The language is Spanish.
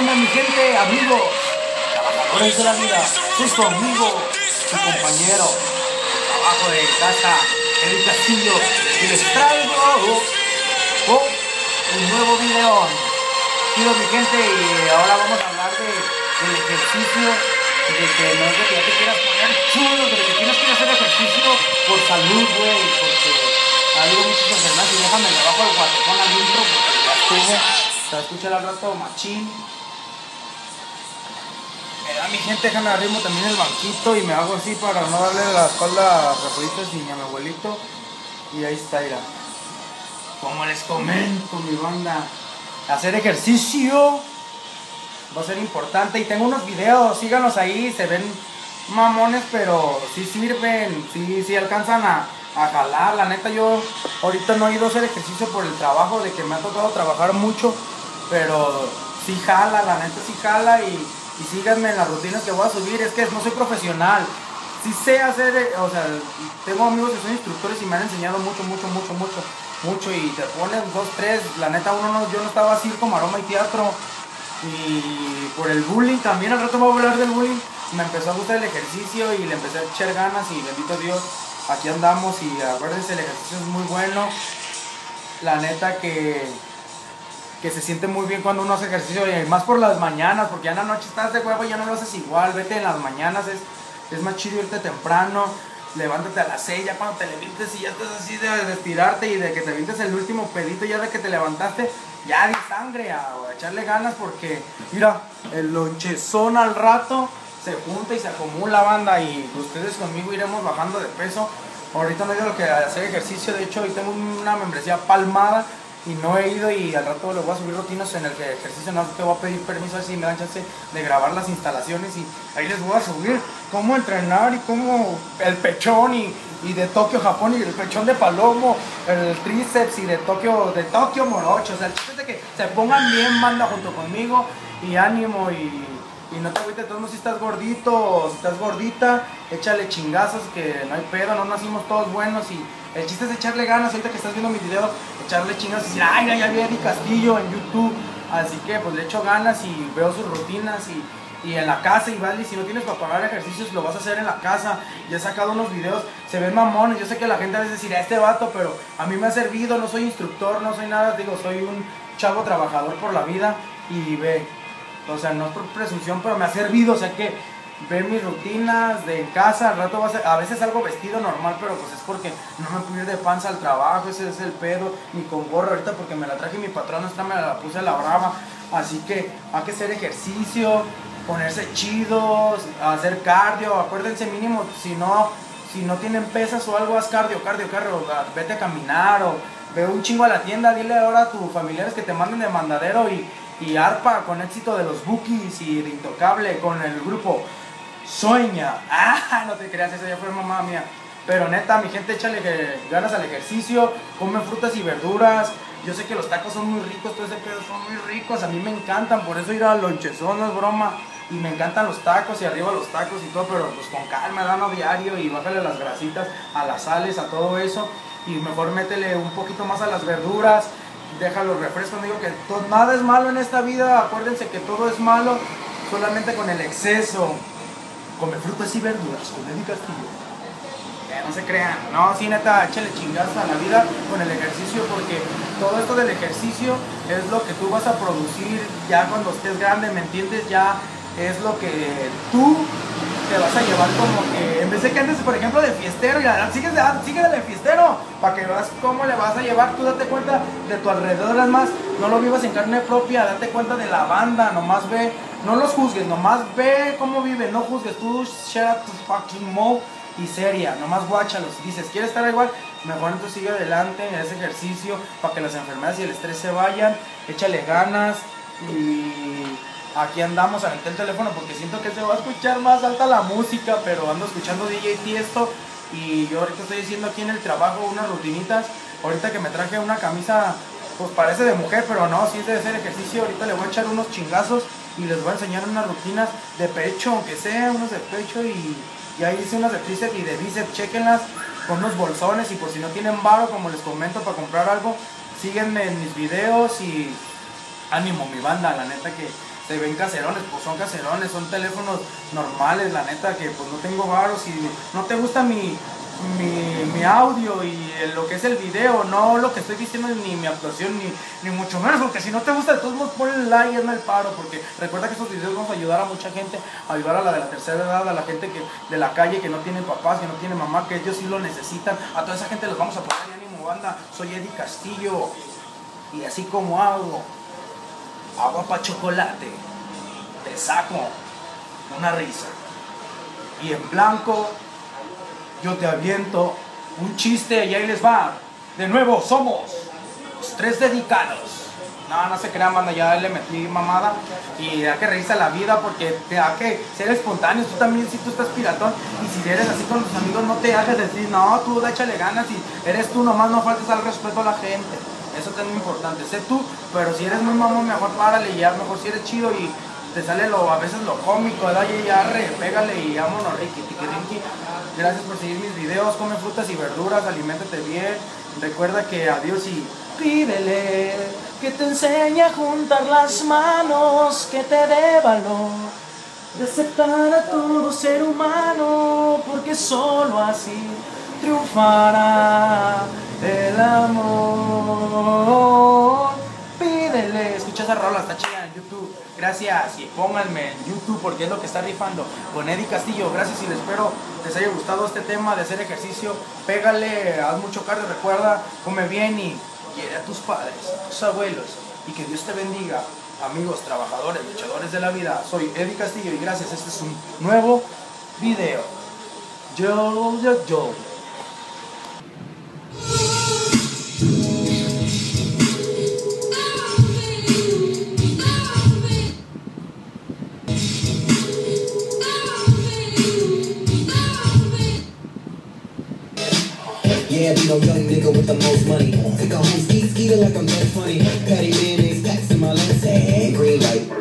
¿Qué onda mi gente, amigos? Trabajadores de la vida, soy su amigo, su compañero, trabajo de casa, el castillo, y les traigo oh, un nuevo video. Quiero mi gente y ahora vamos a hablar de, del ejercicio, de que no es que ya te quieras poner chulo, de que tienes que hacer ejercicio por salud, güey, porque ha habido muchos enfermedades y déjame le bajo el guatecón al intro porque ya estuvo. Se va a escuchar al rato machín. Me da mi gente, déjame arrimo también el banquito y me hago así para no darle la espalda a Rafaelitos ni a mi abuelito. Y ahí está, mira. Como les comento, mi banda, hacer ejercicio va a ser importante. Y tengo unos videos, síganos ahí, se ven mamones, pero sí sirven, sí, sí alcanzan a, a jalar. La neta, yo ahorita no he ido a hacer ejercicio por el trabajo, de que me ha tocado trabajar mucho pero sí jala, la neta sí jala y, y síganme en las rutinas que voy a subir. Es que no soy profesional, sí sé hacer, o sea, tengo amigos que son instructores y me han enseñado mucho, mucho, mucho, mucho, mucho y te ponen dos, tres, la neta uno no, yo no estaba así como aroma y teatro y por el bullying también, al rato voy a hablar del bullying, me empezó a gustar el ejercicio y le empecé a echar ganas y bendito Dios, aquí andamos y acuérdense, el ejercicio es muy bueno, la neta que que se siente muy bien cuando uno hace ejercicio, y más por las mañanas, porque ya en la noche estás de huevo ya no lo haces igual, vete en las mañanas, es, es más chido irte temprano, levántate a las 6, ya cuando te levantes y ya estás así de, de, estirarte y de que te levantes el último pedito ya de que te levantaste, ya di sangre a, a echarle ganas porque, mira, el lonchezón al rato se junta y se acumula banda y ustedes conmigo iremos bajando de peso. Ahorita no digo lo que hacer ejercicio, de hecho hoy tengo una membresía palmada y no he ido y al rato le voy a subir rutinas en el que ejercicio no te voy a pedir permiso a ver si me dan chance de grabar las instalaciones y ahí les voy a subir cómo entrenar y cómo el pechón y, y de Tokio Japón y el pechón de Palomo, el tríceps y de Tokio de Tokio Morocho, o sea, el que se pongan bien manda junto conmigo y ánimo y, y no te agüites, todos si estás gordito o si estás gordita, échale chingazos que no hay pedo, no nacimos todos buenos y el chiste es echarle ganas, ahorita que estás viendo mi video, echarle chingas y decir, ay, ya vi Eddie Castillo en YouTube. Así que pues le echo ganas y veo sus rutinas y, y en la casa y vale, si no tienes para pagar ejercicios lo vas a hacer en la casa. Ya he sacado unos videos, se ven mamones, yo sé que la gente a veces dirá, este vato, pero a mí me ha servido, no soy instructor, no soy nada, digo, soy un chavo trabajador por la vida y ve, o sea, no es por presunción, pero me ha servido, o sea que ver mis rutinas de casa, al rato va a, a veces algo vestido normal, pero pues es porque no me pude ir de panza al trabajo, ese es el pedo, ni con gorro ahorita porque me la traje mi patrón, esta me la puse a la brava, así que hay que hacer ejercicio, ponerse chidos, hacer cardio, acuérdense mínimo, si no, si no tienen pesas o algo, haz cardio, cardio, cardio, vete a caminar o ve un chingo a la tienda, dile ahora a tus familiares que te manden de mandadero y, y arpa con éxito de los bookies y de intocable con el grupo sueña. Ah, no te creas, esa ya fue mamá mía. Pero neta, mi gente, échale ganas al ejercicio, come frutas y verduras. Yo sé que los tacos son muy ricos, todo ese pedo son muy ricos. A mí me encantan, por eso ir a lonchezón no es broma. Y me encantan los tacos y arriba los tacos y todo, pero pues con calma, dano diario y bájale las grasitas a las sales, a todo eso. Y mejor métele un poquito más a las verduras, deja los refrescos. Digo que todo, nada es malo en esta vida, acuérdense que todo es malo solamente con el exceso come frutas y verduras con Eddie Castillo. Que no se crean, no, sí, neta, échale chingaza a la vida con el ejercicio porque todo esto del ejercicio es lo que tú vas a producir ya cuando estés grande, ¿me entiendes? Ya es lo que tú te vas a llevar como que, en vez de que andes, por ejemplo, de fiestero, ya, sigue, sigue de fiestero, para que veas cómo le vas a llevar, tú date cuenta de tu alrededor, es más, no lo vivas en carne propia, date cuenta de la banda, nomás ve no los juzgues, nomás ve cómo viven, no juzgues, tú shut up to fucking mouth y seria, nomás guáchalos. Dices, ¿quieres estar igual? Mejor entonces sigue adelante ese ejercicio para que las enfermedades y el estrés se vayan, échale ganas y aquí andamos, a el teléfono porque siento que se va a escuchar más alta la música, pero ando escuchando DJ Tiesto y yo ahorita estoy haciendo aquí en el trabajo unas rutinitas, ahorita que me traje una camisa, pues parece de mujer, pero no, si es de hacer ejercicio, ahorita le voy a echar unos chingazos y les voy a enseñar unas rutinas de pecho, aunque sea unos de pecho y, y ahí hice unas de tríceps y de bíceps, chequenlas con unos bolsones y por si no tienen varo, como les comento, para comprar algo, síguenme en mis videos y ánimo mi banda, la neta que se ven caserones, pues son caserones, son teléfonos normales, la neta, que pues no tengo varos y no te gusta mi, mi, audio y lo que es el video, no lo que estoy diciendo ni mi actuación, ni, ni mucho menos, porque si no te gusta, de todos modos ponle like y hazme el paro, porque recuerda que estos videos vamos a ayudar a mucha gente, a ayudar a la de la tercera edad, a la gente que de la calle que no tiene papás, que no tiene mamá, que ellos sí lo necesitan, a toda esa gente los vamos a poner ánimo banda, soy Eddie Castillo, y así como hago agua para chocolate, te saco una risa. Y en blanco yo te aviento un chiste y ahí les va. De nuevo somos los tres dedicados. No, no se crean, banda, ya le metí mamada y hay que reírse la vida porque te hay que ser espontáneo. Tú también, si tú estás piratón y si eres así con tus amigos, no te hagas decir, no, tú échale ganas y eres tú nomás, no faltes al respeto a la gente. Eso es muy importante. Sé tú, pero si eres muy mamón, mejor párale ya. Mejor si eres chido y te sale lo, a veces lo cómico, ¿verdad? Y ya arre, pégale y vámonos, Ricky, Ricky. Gracias por seguir mis videos. Come frutas y verduras, aliméntate bien. Recuerda que adiós y pídele que te enseñe a juntar las manos, que te dé valor de aceptar a todo ser humano, porque solo así triunfará el amor. Pídele, escucha esa rola, está chida en YouTube. Gracias y pónganme en YouTube porque es lo que está rifando con Eddie Castillo. Gracias y les espero les haya gustado este tema de hacer ejercicio. Pégale, haz mucho cardio, recuerda, come bien y quiere a tus padres, a tus abuelos y que Dios te bendiga. Amigos, trabajadores, luchadores de la vida, soy Eddie Castillo y gracias, este es un nuevo video. Yo, yo, yo. Yeah, be no young nigga with the most money. Take a home ski ski like I'm that funny. Patty mayonnaise packs in my lens. Hey, green light.